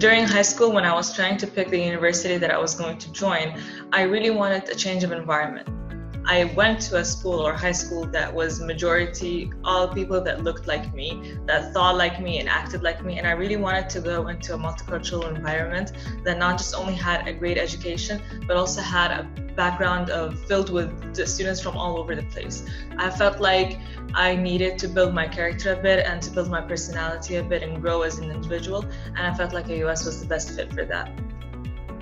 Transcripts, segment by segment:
during high school, when I was trying to pick the university that I was going to join, I really wanted a change of environment. I went to a school or high school that was majority all people that looked like me, that thought like me and acted like me. And I really wanted to go into a multicultural environment that not just only had a great education, but also had a background of filled with students from all over the place. I felt like I needed to build my character a bit and to build my personality a bit and grow as an individual. And I felt like AUS was the best fit for that.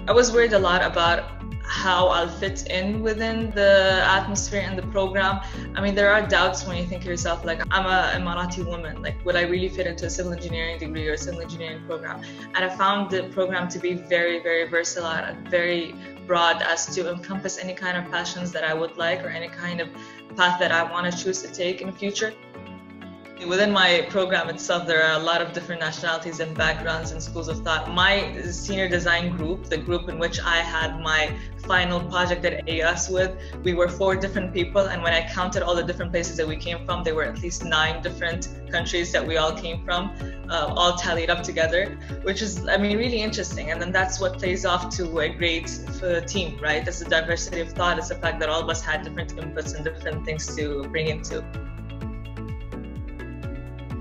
I was worried a lot about how I'll fit in within the atmosphere and the program. I mean, there are doubts when you think of yourself like, I'm a Emirati woman, like, would I really fit into a civil engineering degree or a civil engineering program? And I found the program to be very, very versatile and very broad as to encompass any kind of passions that I would like or any kind of path that I want to choose to take in the future. Within my program itself, there are a lot of different nationalities and backgrounds and schools of thought. My senior design group, the group in which I had my final project at AUS with, we were four different people. And when I counted all the different places that we came from, there were at least nine different countries that we all came from, uh, all tallied up together, which is, I mean, really interesting. And then that's what plays off to a great uh, team, right? That's the diversity of thought. It's the fact that all of us had different inputs and different things to bring into.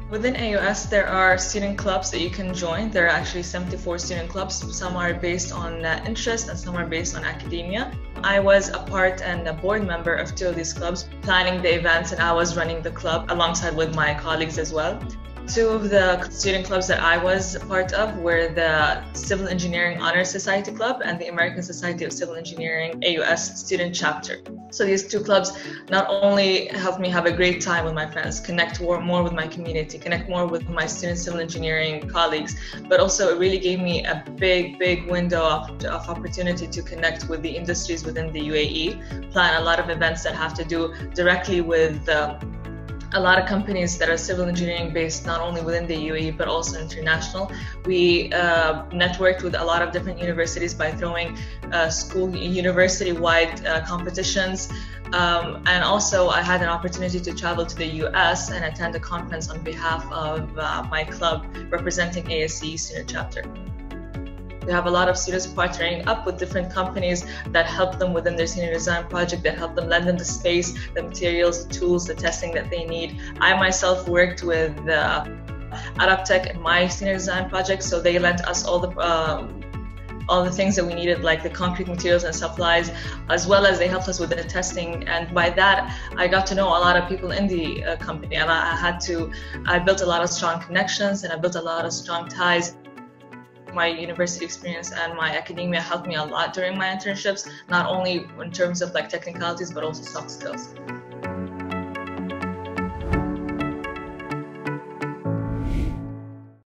Within AUS, there are student clubs that you can join. There are actually 74 student clubs. Some are based on uh, interest and some are based on academia. I was a part and a board member of two of these clubs, planning the events, and I was running the club alongside with my colleagues as well. Two of the student clubs that I was part of were the Civil Engineering Honor Society Club and the American Society of Civil Engineering AUS student chapter. So these two clubs not only helped me have a great time with my friends, connect more with my community, connect more with my student civil engineering colleagues, but also it really gave me a big, big window of, of opportunity to connect with the industries within the UAE, plan a lot of events that have to do directly with uh, a lot of companies that are civil engineering based not only within the UAE but also international. We uh, networked with a lot of different universities by throwing uh, school university wide uh, competitions. Um, and also, I had an opportunity to travel to the US and attend a conference on behalf of uh, my club representing ASCE student chapter. We have a lot of students partnering up with different companies that help them within their senior design project, that help them lend them the space, the materials, the tools, the testing that they need. I myself worked with uh, Arabtec in my senior design project, so they lent us all the uh, all the things that we needed, like the concrete materials and supplies, as well as they helped us with the testing. And by that, I got to know a lot of people in the uh, company, and I, I had to, I built a lot of strong connections and I built a lot of strong ties my university experience and my academia helped me a lot during my internships, not only in terms of like technicalities, but also soft skills.